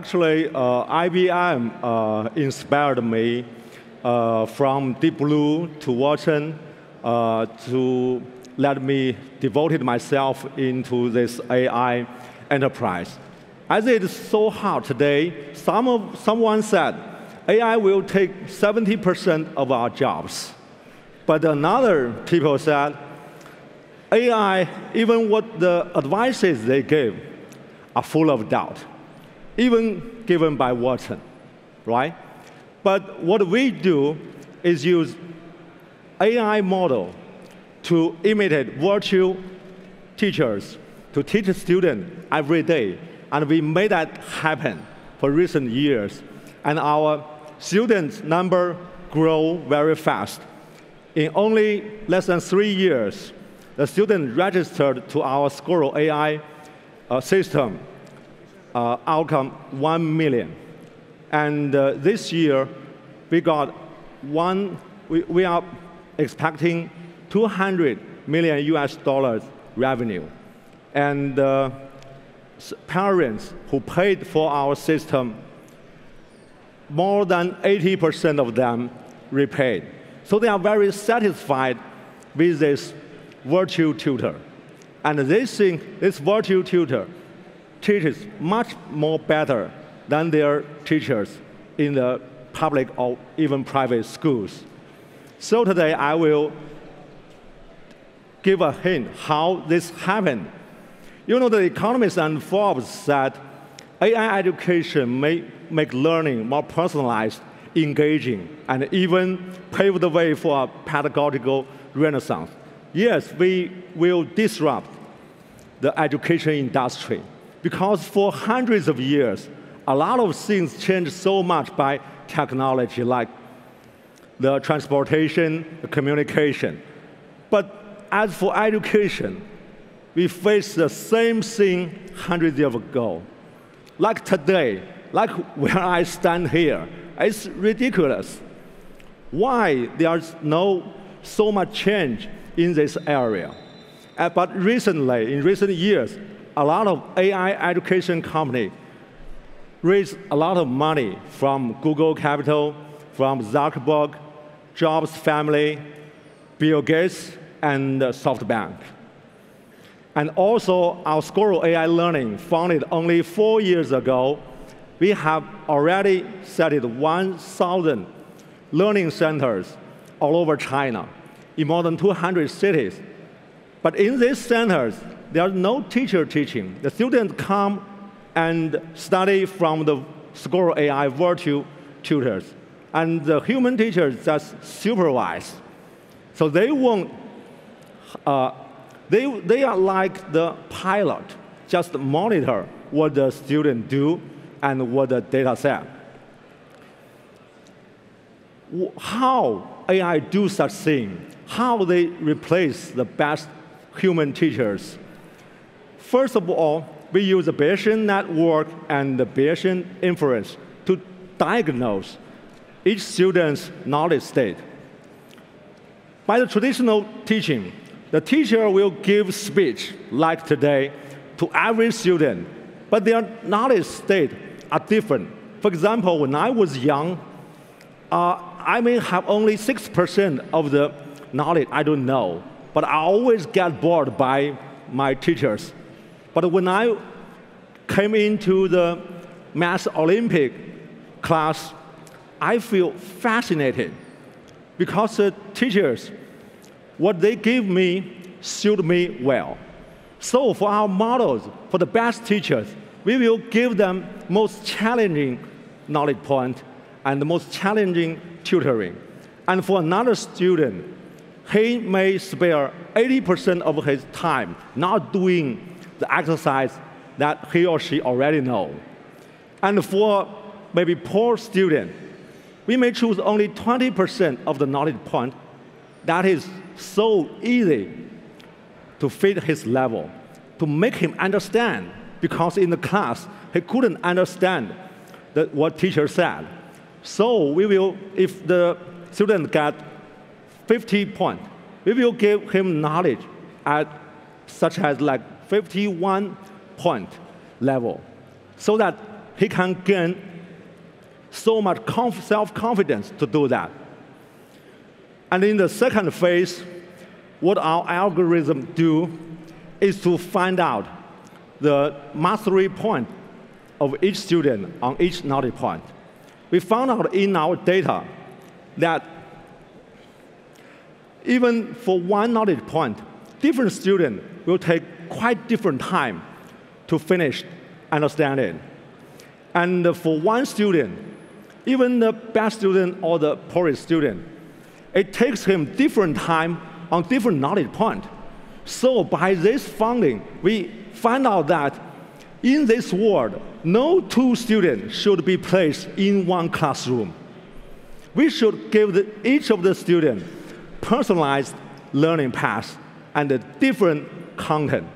actually, uh, IBM uh, inspired me uh, from Deep Blue to Watson to let me devoted myself into this AI enterprise. As it is so hard today, some of, someone said AI will take 70% of our jobs. But another people said AI, even what the advices they give, are full of doubt, even given by Watson, right? But what we do is use AI model to imitate virtual teachers to teach students every day. And we made that happen for recent years. And our students number grow very fast. In only less than three years, the students registered to our Squirrel AI uh, system uh, outcome 1 million. And uh, this year, we got one, we, we are expecting 200 million US dollars revenue. And uh, parents who paid for our system, more than 80% of them repaid. So they are very satisfied with this virtual tutor. And they think this virtual tutor teaches much more better than their teachers in the public or even private schools. So today I will give a hint how this happened. You know, the Economist and Forbes said AI education may make learning more personalized, engaging, and even pave the way for a pedagogical renaissance. Yes, we will disrupt the education industry because for hundreds of years, a lot of things changed so much by technology, like the transportation, the communication. But as for education, we face the same thing hundreds of years ago. Like today, like where I stand here, it's ridiculous. Why there's no so much change in this area? Uh, but recently, in recent years, a lot of AI education companies raised a lot of money from Google Capital, from Zuckerberg, Jobs family, Bill Gates, and SoftBank. And also, our Squirrel AI Learning, founded only four years ago, we have already set 1,000 learning centers all over China in more than 200 cities. But in these centers, there's no teacher teaching. The students come and study from the Squirrel AI virtual tutors. And the human teachers just supervise. So they won't, uh, they, they are like the pilot, just monitor what the student do and what the data set. How AI do such thing? How they replace the best human teachers? First of all, we use the Bayesian network and the Bayesian inference to diagnose each student's knowledge state. By the traditional teaching, the teacher will give speech like today to every student, but their knowledge state are different. For example, when I was young, uh, I may have only 6% of the knowledge I don't know, but I always get bored by my teachers. But when I came into the Math Olympic class, I feel fascinated because the teachers, what they give me suit me well. So for our models, for the best teachers, we will give them most challenging knowledge point and the most challenging tutoring. And for another student, he may spare 80% of his time not doing the exercise that he or she already know. And for maybe poor student, we may choose only 20% of the knowledge point that is so easy to fit his level, to make him understand, because in the class, he couldn't understand the, what teacher said. So we will, if the student get 50 points, we will give him knowledge at such as like 51 point level, so that he can gain so much self-confidence to do that. And in the second phase, what our algorithm do is to find out the mastery point of each student on each knowledge point. We found out in our data that even for one knowledge point, different students will take quite different time to finish understanding. And for one student, even the best student or the poorest student, it takes him different time on different knowledge point. So by this finding, we find out that in this world, no two students should be placed in one classroom. We should give the, each of the students personalized learning paths and a different content.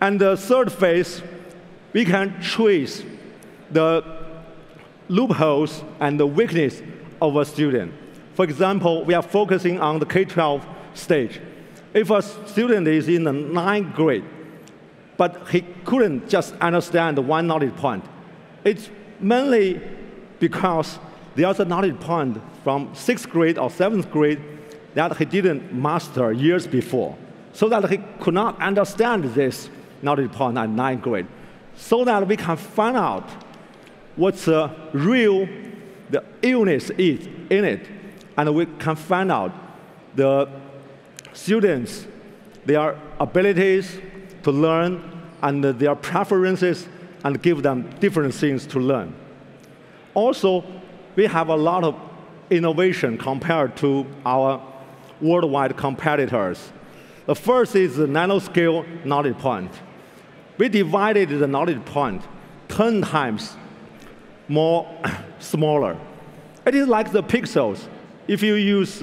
And the third phase, we can trace the loopholes and the weakness of a student. For example, we are focusing on the K-12 stage. If a student is in the ninth grade, but he couldn't just understand one knowledge point, it's mainly because there's a knowledge point from sixth grade or seventh grade that he didn't master years before, so that he could not understand this knowledge point at ninth grade, so that we can find out what's the real the illness is in it, and we can find out the students, their abilities to learn, and their preferences, and give them different things to learn. Also, we have a lot of innovation compared to our worldwide competitors. The first is the nanoscale knowledge point. We divided the knowledge point 10 times more smaller. It is like the pixels. If you use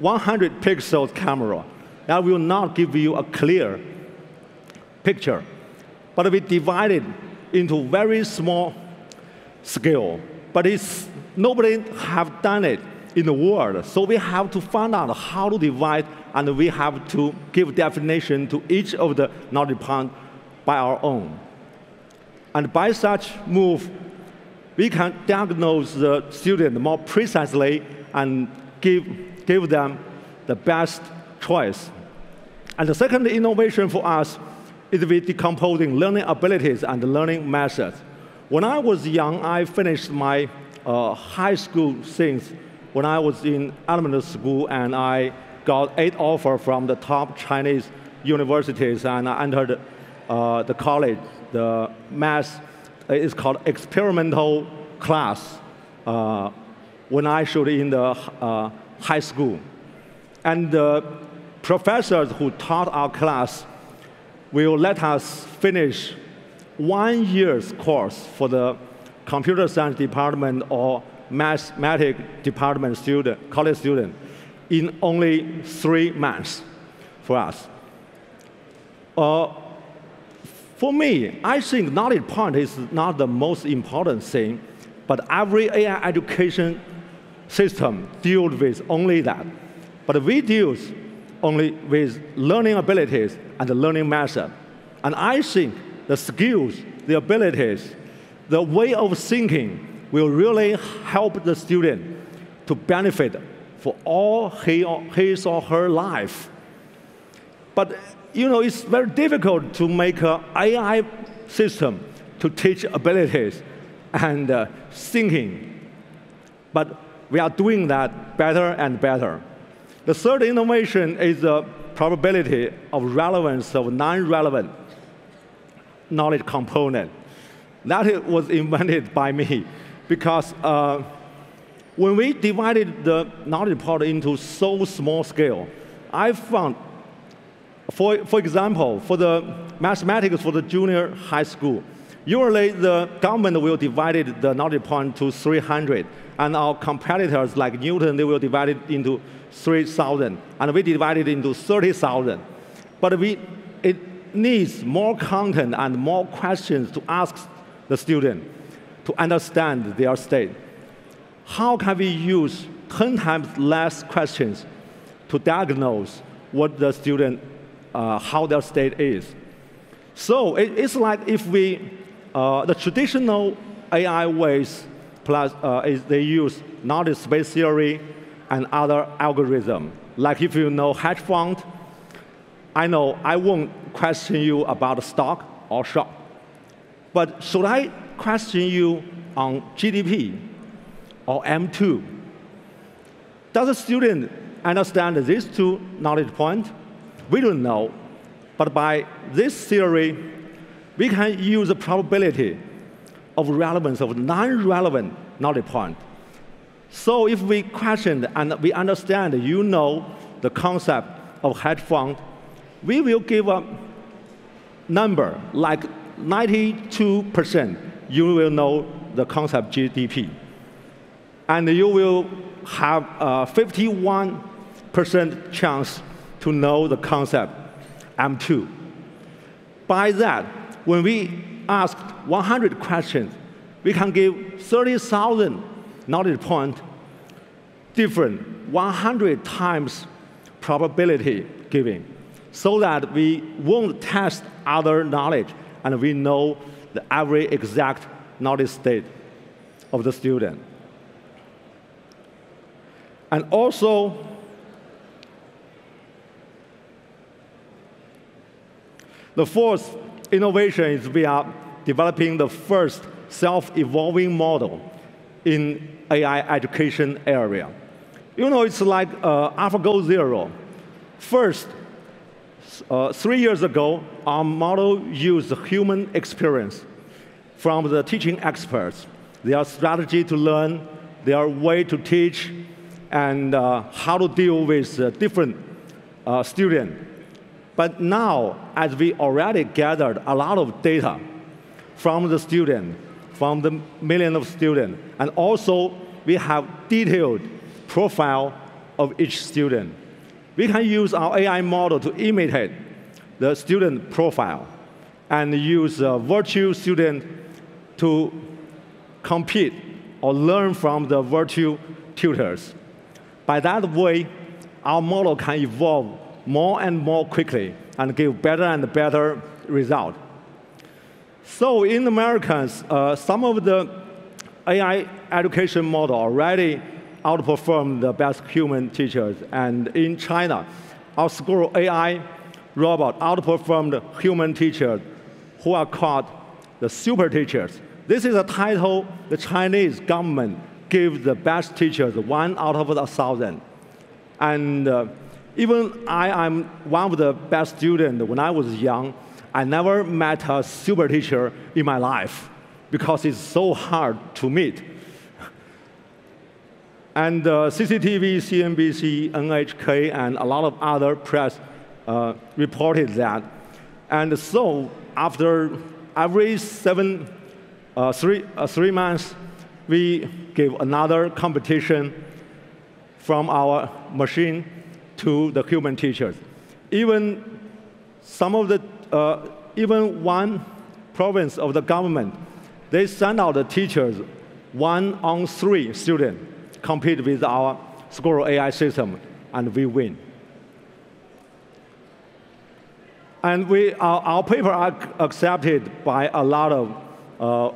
100 pixels camera, that will not give you a clear picture. But we divided into very small scale. But it's, nobody have done it in the world. So we have to find out how to divide, and we have to give definition to each of the knowledge points by our own. And by such move, we can diagnose the student more precisely and give, give them the best choice. And the second innovation for us is with decomposing learning abilities and learning methods. When I was young, I finished my uh, high school things when I was in elementary school, and I got eight offers from the top Chinese universities, and I entered uh, the college, the math it's called experimental class uh, when I showed in the uh, high school. And the professors who taught our class will let us finish one year's course for the computer science department or mathematics department student, college student, in only three months for us. Uh, for me, I think knowledge point is not the most important thing, but every AI education system deals with only that. But we deal only with learning abilities and learning method. And I think the skills, the abilities, the way of thinking will really help the student to benefit for all his or her life. But you know, it's very difficult to make an AI system to teach abilities and uh, thinking. But we are doing that better and better. The third innovation is the probability of relevance of non-relevant knowledge component. That was invented by me because uh, when we divided the knowledge part into so small scale, I found for, for example, for the mathematics for the junior high school, usually the government will divide the knowledge point to 300, and our competitors like Knewton, they will divide it into 3,000, and we divide it into 30,000. But we, it needs more content and more questions to ask the student to understand their state. How can we use 10 times less questions to diagnose what the student uh, how their state is. So it, it's like if we uh, the traditional AI ways plus uh, is they use knowledge space theory and other algorithm. Like if you know hedge fund, I know I won't question you about stock or shop. But should I question you on GDP or M2? Does a student understand these two knowledge points? We don't know. But by this theory, we can use the probability of relevance of non-relevant knowledge point. So if we question and we understand, you know the concept of hedge fund, we will give a number like 92%, you will know the concept GDP. And you will have a 51% chance to know the concept M2. By that, when we ask 100 questions, we can give 30,000 knowledge point different 100 times probability giving so that we won't test other knowledge and we know the every exact knowledge state of the student. And also, the fourth innovation is we are developing the first self-evolving model in AI education area. You know, it's like uh, AlphaGo Zero. First, uh, three years ago, our model used human experience from the teaching experts, their strategy to learn, their way to teach, and uh, how to deal with uh, different uh, students. But now, as we already gathered a lot of data from the student, from the million of students, and also we have detailed profile of each student we can use our AI model to imitate the student profile and use a virtual student to compete or learn from the virtual tutors. By that way, our model can evolve more and more quickly and give better and better result. So in Americans, uh, some of the AI education model already outperform the best human teachers. And in China, our Squirrel AI robot outperformed human teachers who are called the super teachers. This is a title the Chinese government gives the best teachers, one out of a thousand. And uh, even I am one of the best students when I was young. I never met a super teacher in my life because it's so hard to meet. And uh, CCTV, CNBC, NHK, and a lot of other press uh, reported that. And so after every seven, uh, three, three months, we gave another competition from our machine to the human teachers. Even some of the, uh, even one province of the government, they send out the teachers one on three students compete with our Squirrel AI system, and we win. And we, our, our paper are accepted by a lot of uh,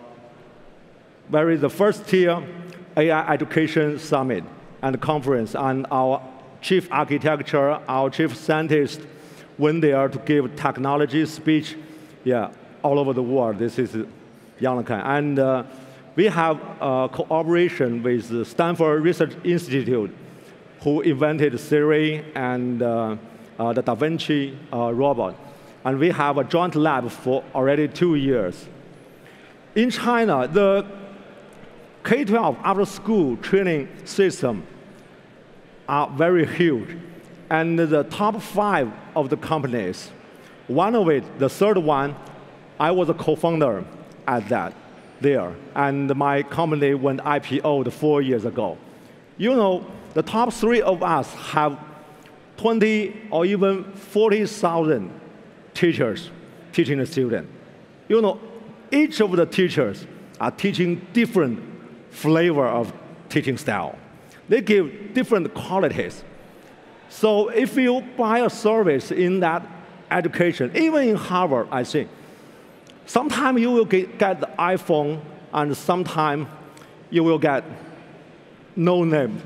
very the first tier AI education summit and conference, and our chief architecture, our chief scientist went there to give technology speech, yeah, all over the world. This is Yang Lekai. And uh, we have a cooperation with the Stanford Research Institute, who invented Siri and uh, uh, the Da Vinci uh, robot. And we have a joint lab for already two years. In China, the K-12 after-school training system are very huge. And the top five of the companies, one of it, the third one, I was a co-founder at that there, and my company went IPO four years ago. You know, the top three of us have 20 or even 40,000 teachers teaching the student. You know, each of the teachers are teaching different flavor of teaching style. They give different qualities. So if you buy a service in that education, even in Harvard, I think, Sometime you will get, get the iPhone, and sometime you will get no name,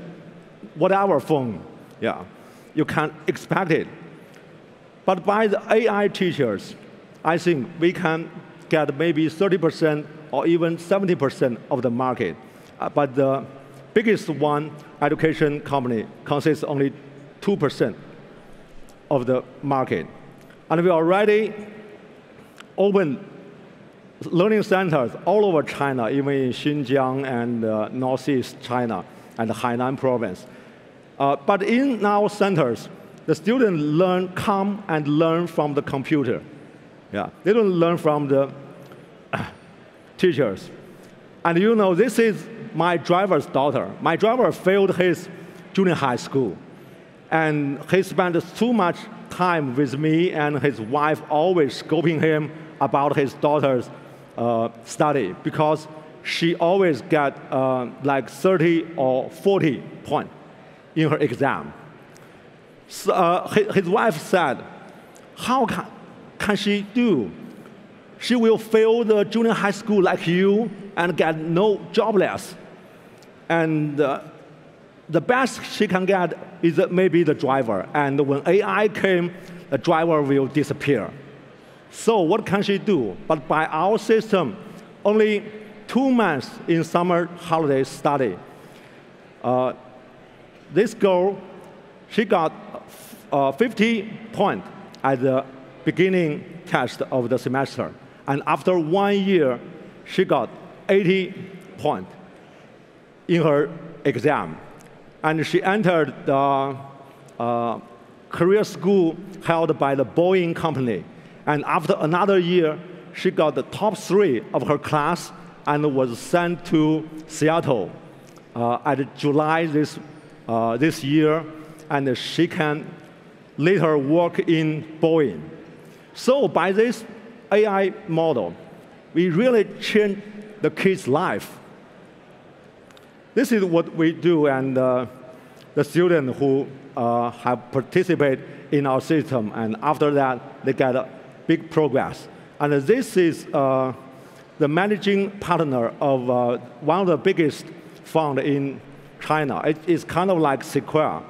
whatever phone. Yeah, you can't expect it. But by the AI teachers, I think we can get maybe 30% or even 70% of the market. Uh, but the biggest one, education company, consists only 2% of the market. And we already opened learning centers all over China, even in Xinjiang and uh, northeast China and Hainan province. Uh, but in our centers, the students learn, come and learn from the computer. Yeah, they don't learn from the teachers. And you know, this is my driver's daughter. My driver failed his junior high school. And he spent too much time with me and his wife always scoping him about his daughter's uh, study because she always got uh, like 30 or 40 points in her exam. So, uh, his, his wife said, how can, can she do? She will fail the junior high school like you and get no jobless. And uh, the best she can get is maybe the driver. And when AI came, the driver will disappear. So what can she do? But by our system, only two months in summer holiday study, uh, this girl, she got uh, 50 points at the beginning test of the semester. And after one year, she got 80 points in her exam. And she entered the uh, career school held by the Boeing company. And after another year, she got the top three of her class and was sent to Seattle uh, at July this, uh, this year. And she can later work in Boeing. So by this AI model, we really change the kid's life. This is what we do, and uh, the students who uh, have participated in our system, and after that, they get big progress. And this is uh, the managing partner of uh, one of the biggest fund in China. It is kind of like Sequoia.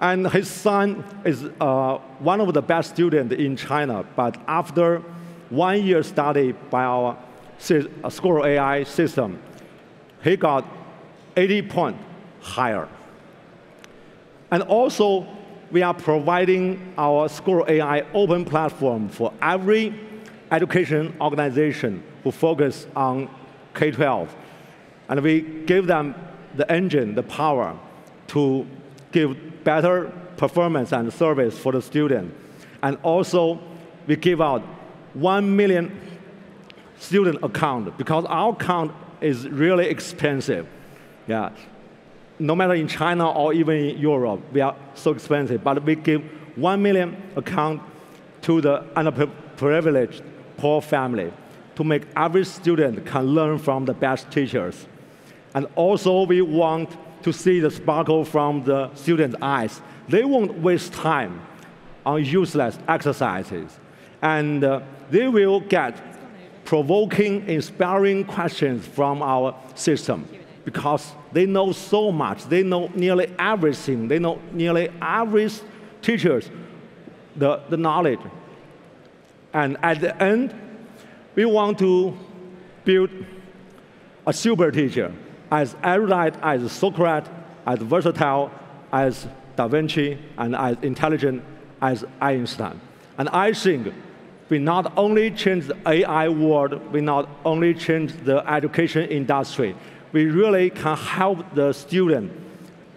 And his son is uh, one of the best students in China, but after one year study by our uh, Squirrel AI system, he got 80 points higher. And also, we are providing our Squirrel AI open platform for every education organization who focus on K-12. And we give them the engine, the power to give better performance and service for the student. And also, we give out 1 million student account because our account is really expensive. Yeah. No matter in China or even in Europe, we are so expensive. But we give 1 million account to the underprivileged poor family to make every student can learn from the best teachers. And also we want to see the sparkle from the students' eyes. They won't waste time on useless exercises. And uh, they will get provoking, inspiring questions from our system because they know so much. They know nearly everything. They know nearly every teacher's the, the knowledge. And at the end, we want to build a super teacher as erudite as Socrates, as versatile as Da Vinci, and as intelligent as Einstein. And I think we not only change the AI world, we not only change the education industry, we really can help the student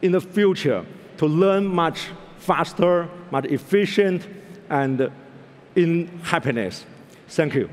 in the future to learn much faster, much efficient, and in happiness. Thank you.